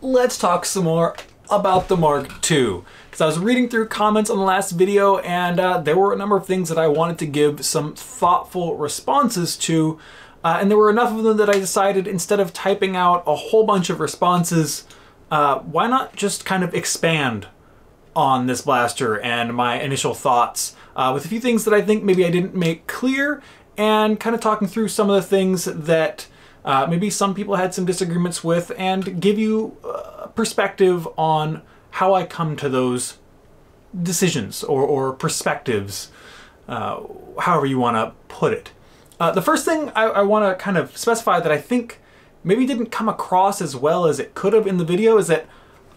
let's talk some more about the Mark II. Because I was reading through comments on the last video and uh, there were a number of things that I wanted to give some thoughtful responses to. Uh, and there were enough of them that I decided instead of typing out a whole bunch of responses, uh, why not just kind of expand on this blaster and my initial thoughts uh, with a few things that I think maybe I didn't make clear and kind of talking through some of the things that uh, maybe some people had some disagreements with and give you a perspective on how I come to those decisions or, or perspectives, uh, however you want to put it. Uh, the first thing I, I want to kind of specify that I think maybe didn't come across as well as it could have in the video is that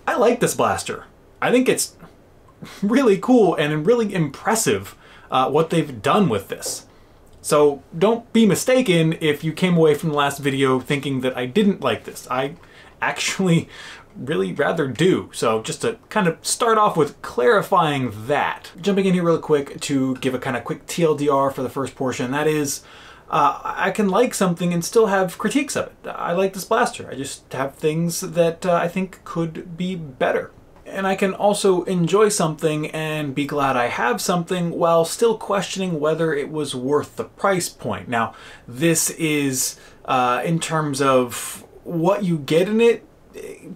I like this blaster. I think it's really cool and really impressive uh, what they've done with this. So don't be mistaken if you came away from the last video thinking that I didn't like this. I actually really rather do. So just to kind of start off with clarifying that. Jumping in here real quick to give a kind of quick TLDR for the first portion, that is, uh, I can like something and still have critiques of it. I like this blaster. I just have things that uh, I think could be better. And I can also enjoy something and be glad I have something while still questioning whether it was worth the price point. Now, this is, uh, in terms of what you get in it,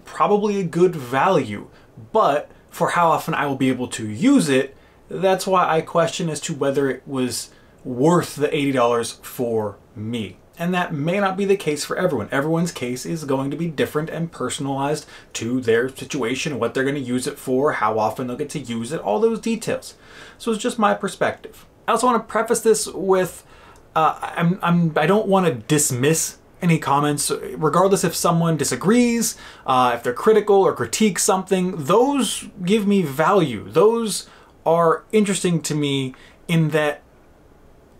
probably a good value. But for how often I will be able to use it, that's why I question as to whether it was worth the $80 for me. And that may not be the case for everyone. Everyone's case is going to be different and personalized to their situation, what they're going to use it for, how often they'll get to use it, all those details. So it's just my perspective. I also want to preface this with uh, I'm, I'm, I don't want to dismiss any comments, regardless if someone disagrees, uh, if they're critical or critique something, those give me value. Those are interesting to me in that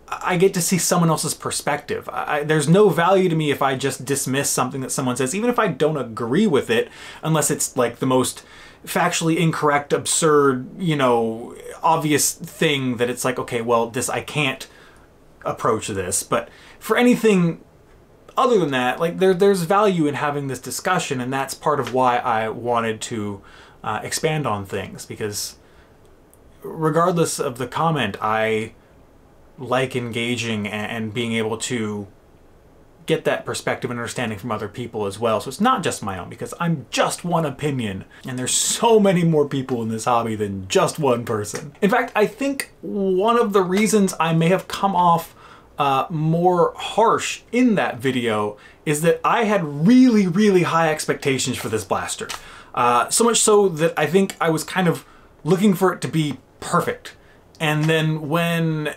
I get to see someone else's perspective. I, there's no value to me if I just dismiss something that someone says, even if I don't agree with it, unless it's like the most factually incorrect, absurd, you know, obvious thing that it's like, okay, well, this, I can't approach this. But for anything other than that, like there, there's value in having this discussion, and that's part of why I wanted to uh, expand on things, because regardless of the comment, I like engaging and, being able to get that perspective and understanding from other people as well. So it's not just my own because I'm just one opinion and there's so many more people in this hobby than just one person. In fact, I think one of the reasons I may have come off uh, more harsh in that video is that I had really, really high expectations for this blaster. Uh, so much so that I think I was kind of looking for it to be perfect. And then when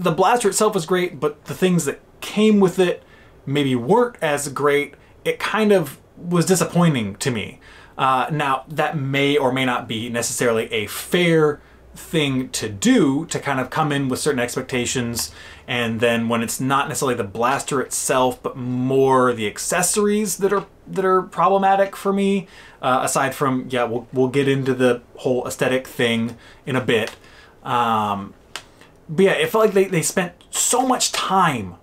the blaster itself was great, but the things that came with it maybe weren't as great. It kind of was disappointing to me. Uh, now, that may or may not be necessarily a fair thing to do to kind of come in with certain expectations and then when it's not necessarily the blaster itself but more the accessories that are that are problematic for me uh, aside from yeah we'll, we'll get into the whole aesthetic thing in a bit um, but yeah, it felt like they, they spent so much time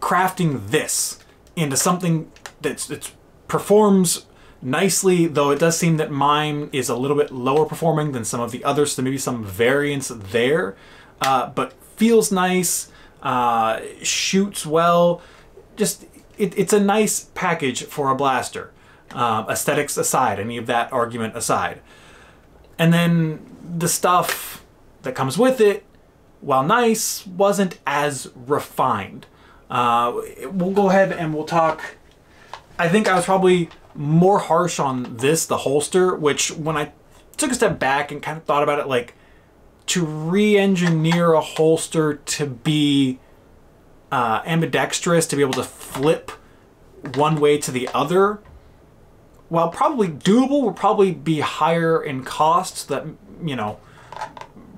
crafting this into something that's that performs nicely, though it does seem that mine is a little bit lower performing than some of the others, so maybe some variance there, uh, but feels nice, uh, shoots well, just it, it's a nice package for a blaster. Uh, aesthetics aside, any of that argument aside. And then the stuff that comes with it while nice, wasn't as refined. Uh, we'll go ahead and we'll talk. I think I was probably more harsh on this, the holster, which when I took a step back and kind of thought about it, like to re-engineer a holster to be uh, ambidextrous, to be able to flip one way to the other, while probably doable, would probably be higher in cost. That you know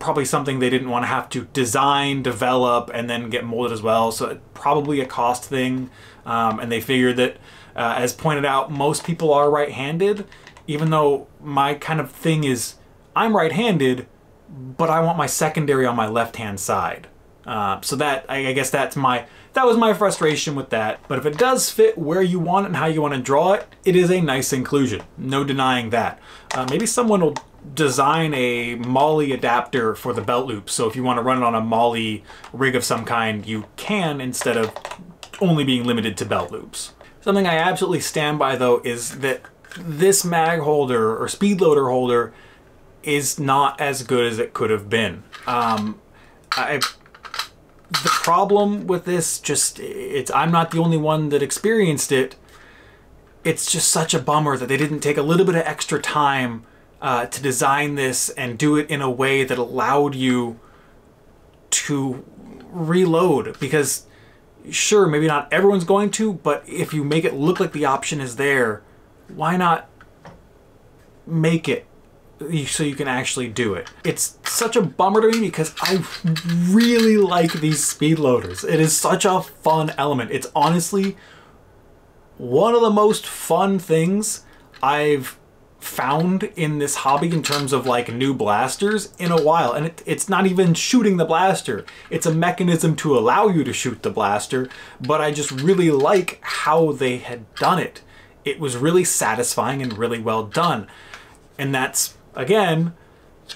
probably something they didn't want to have to design, develop, and then get molded as well. So probably a cost thing. Um, and they figured that, uh, as pointed out, most people are right-handed. Even though my kind of thing is, I'm right-handed, but I want my secondary on my left-hand side. Uh, so that I, guess that's my that was my frustration with that. But if it does fit where you want it and how you want to draw it, it is a nice inclusion. No denying that. Uh, maybe someone will design a MOLLE adapter for the belt loop. So if you want to run it on a MOLLE rig of some kind, you can instead of only being limited to belt loops. Something I absolutely stand by though is that this mag holder or speed loader holder is not as good as it could have been. Um, I the problem with this just it's I'm not the only one that experienced it. It's just such a bummer that they didn't take a little bit of extra time uh, to design this and do it in a way that allowed you to reload because sure maybe not everyone's going to but if you make it look like the option is there why not make it so you can actually do it. It's such a bummer to me because I really like these speed loaders. It is such a fun element. It's honestly one of the most fun things I've found in this hobby in terms of like new blasters in a while. And it, it's not even shooting the blaster. It's a mechanism to allow you to shoot the blaster, but I just really like how they had done it. It was really satisfying and really well done. And that's again,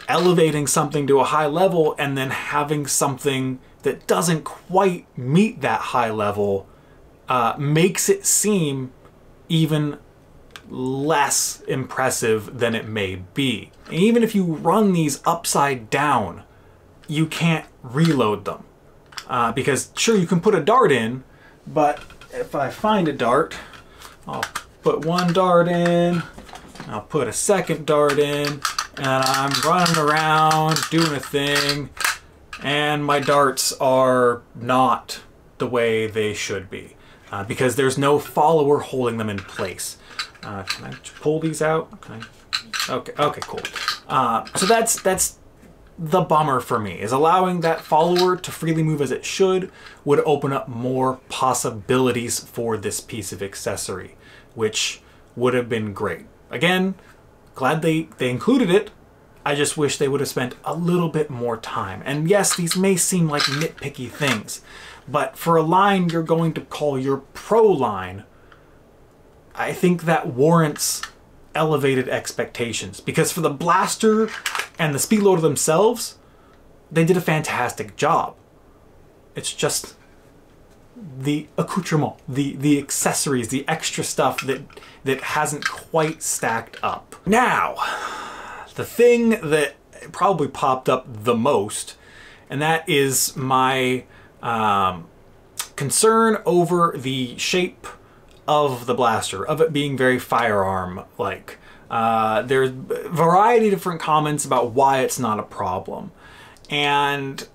elevating something to a high level and then having something that doesn't quite meet that high level uh, makes it seem even less impressive than it may be. And even if you run these upside down, you can't reload them. Uh, because sure, you can put a dart in, but if I find a dart, I'll put one dart in, I'll put a second dart in and I'm running around doing a thing and my darts are not the way they should be uh, because there's no follower holding them in place. Uh, can I pull these out? I, okay, okay, cool. Uh, so that's that's the bummer for me is allowing that follower to freely move as it should would open up more possibilities for this piece of accessory, which would have been great. Again, glad they, they included it. I just wish they would have spent a little bit more time. And yes, these may seem like nitpicky things, but for a line you're going to call your pro line, I think that warrants elevated expectations. Because for the blaster and the speed loader themselves, they did a fantastic job. It's just the accoutrement, the the accessories, the extra stuff that that hasn't quite stacked up. Now, the thing that probably popped up the most, and that is my um, concern over the shape of the blaster, of it being very firearm-like. Uh, there's a variety of different comments about why it's not a problem. And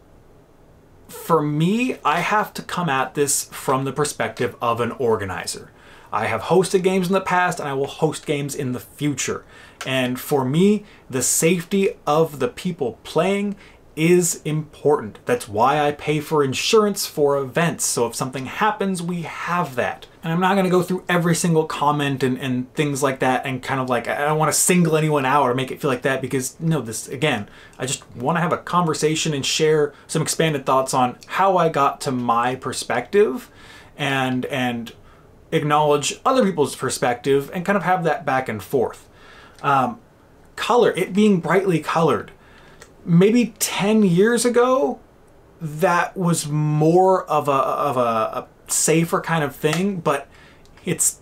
for me, I have to come at this from the perspective of an organizer. I have hosted games in the past and I will host games in the future. And for me, the safety of the people playing is important. That's why I pay for insurance for events. So if something happens, we have that. And I'm not gonna go through every single comment and, and things like that and kind of like, I don't wanna single anyone out or make it feel like that because no, this, again, I just wanna have a conversation and share some expanded thoughts on how I got to my perspective and, and acknowledge other people's perspective and kind of have that back and forth. Um, color, it being brightly colored maybe 10 years ago, that was more of a, of a, a safer kind of thing, but it's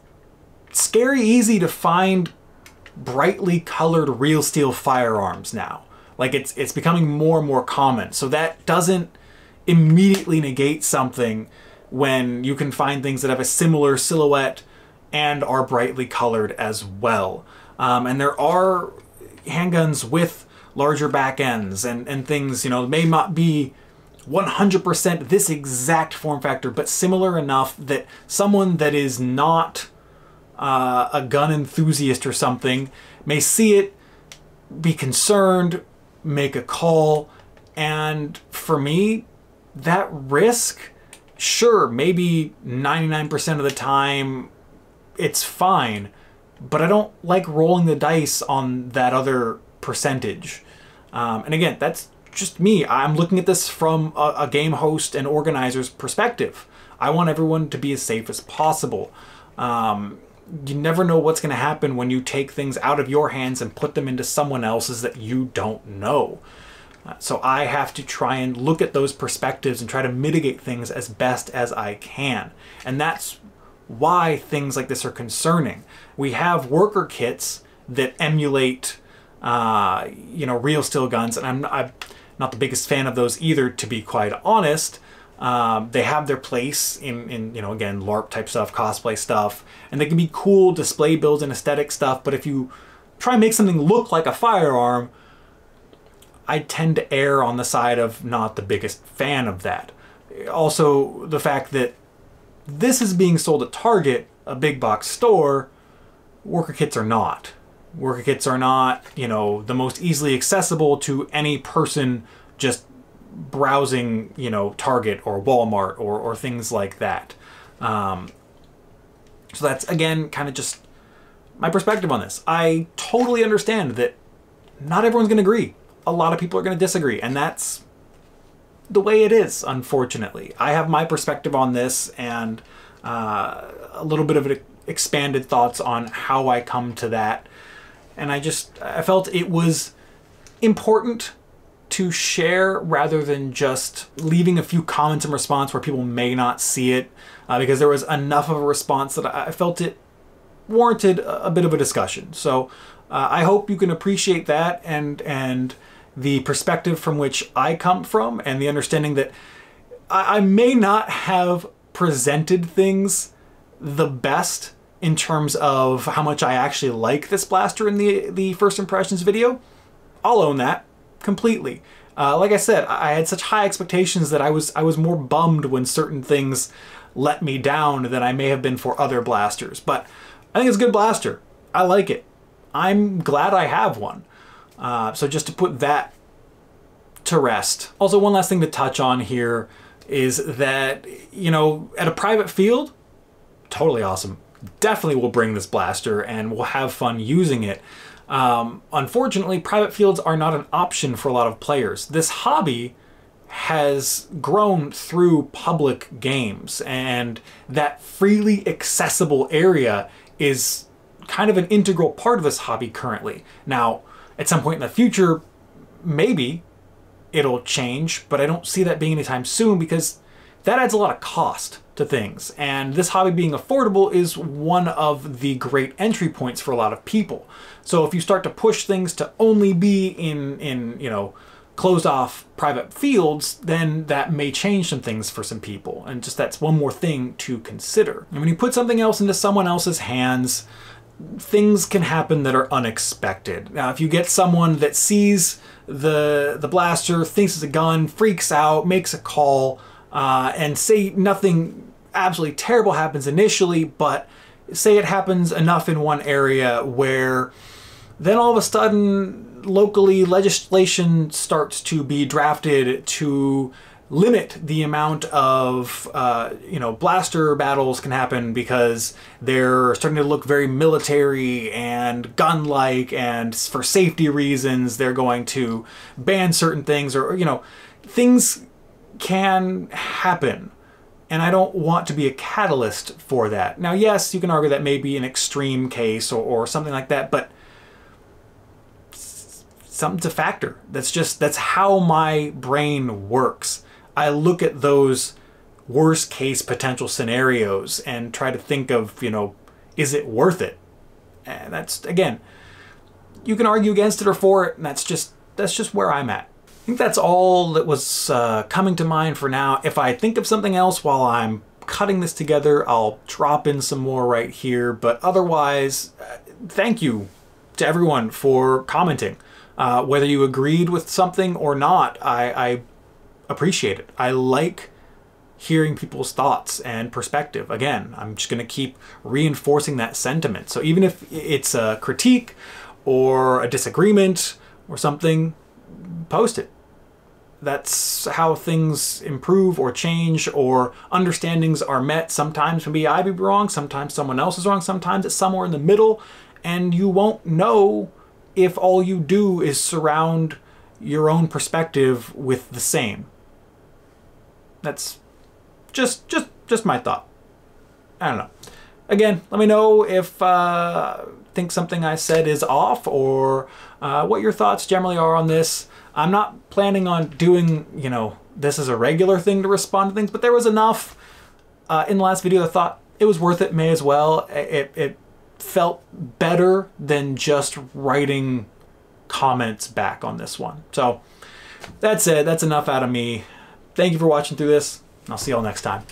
scary easy to find brightly colored real steel firearms now. Like it's it's becoming more and more common. So that doesn't immediately negate something when you can find things that have a similar silhouette and are brightly colored as well. Um, and there are handguns with larger back ends and, and things, you know, may not be 100% this exact form factor, but similar enough that someone that is not uh, a gun enthusiast or something may see it, be concerned, make a call, and for me, that risk, sure, maybe 99% of the time it's fine, but I don't like rolling the dice on that other percentage. Um, and again, that's just me. I'm looking at this from a, a game host and organizer's perspective. I want everyone to be as safe as possible. Um, you never know what's going to happen when you take things out of your hands and put them into someone else's that you don't know. Uh, so I have to try and look at those perspectives and try to mitigate things as best as I can. And that's why things like this are concerning. We have worker kits that emulate, uh, you know, real steel guns, and I'm, I'm not the biggest fan of those either, to be quite honest. Um, they have their place in, in, you know, again, LARP type stuff, cosplay stuff, and they can be cool display builds and aesthetic stuff, but if you try and make something look like a firearm, I tend to err on the side of not the biggest fan of that. Also, the fact that this is being sold at Target, a big box store, worker kits are not. Worker kits are not, you know, the most easily accessible to any person just browsing, you know, Target or Walmart or, or things like that. Um, so that's, again, kind of just my perspective on this. I totally understand that not everyone's going to agree. A lot of people are going to disagree, and that's the way it is, unfortunately. I have my perspective on this and uh, a little bit of an expanded thoughts on how I come to that. And I just, I felt it was important to share rather than just leaving a few comments in response where people may not see it uh, because there was enough of a response that I felt it warranted a, bit of a discussion. So uh, I hope you can appreciate that and and the perspective from which I come from and the understanding that I, I may not have presented things the best in terms of how much I actually like this blaster in the the first impressions video. I'll own that completely. Uh, like I said, I had such high expectations that I was I was more bummed when certain things let me down than I may have been for other blasters. But I think it's a good blaster. I like it. I'm glad I have one. Uh, so just to put that to rest. Also, one last thing to touch on here is that, you know, at a private field, totally awesome. Definitely will bring this blaster and we'll have fun using it. Um, unfortunately, private fields are not an option for a lot of players. This hobby has grown through public games, and that freely accessible area is kind of an integral part of this hobby currently. Now, at some point in the future, maybe it'll change, but I don't see that being anytime soon because that adds a lot of cost to things. And this hobby being affordable is one of the great entry points for a lot of people. So if you start to push things to only be in, in you know, closed off private fields, then that may change some things for some people. And just that's one more thing to consider. And when you put something else into someone else's hands, things can happen that are unexpected. Now, if you get someone that sees the the blaster, thinks it's a gun, freaks out, makes a call, uh, and say nothing absolutely terrible happens initially, but say it happens enough in one area where then all of a sudden locally legislation starts to be drafted to limit the amount of uh, you know blaster battles can happen because they're starting to look very military and gun-like and for safety reasons they're going to ban certain things or you know things can happen and I don't want to be a catalyst for that. Now yes you can argue that may be an extreme case or, or something like that but something to factor. That's just that's how my brain works. I look at those worst case potential scenarios and try to think of, you know, is it worth it? And that's again, you can argue against it or for it, and that's just that's just where I'm at. I think that's all that was uh, coming to mind for now. If I think of something else while I'm cutting this together, I'll drop in some more right here. But otherwise, uh, thank you to everyone for commenting. Uh, whether you agreed with something or not, I, I appreciate it. I like hearing people's thoughts and perspective. Again, I'm just going to keep reinforcing that sentiment. So even if it's a critique or a disagreement or something, post it. That's how things improve or change or understandings are met. Sometimes maybe I be wrong, sometimes someone else is wrong, sometimes it's somewhere in the middle, and you won't know if all you do is surround your own perspective with the same. That's just just just my thought. I don't know. Again, let me know if uh, think something I said is off or uh, what your thoughts generally are on this. I'm not planning on doing, you know, this is a regular thing to respond to things, but there was enough uh, in the last video I thought it was worth it, may as well. It, it felt better than just writing comments back on this one. So that's it. That's enough out of me. Thank you for watching through this. I'll see y'all next time.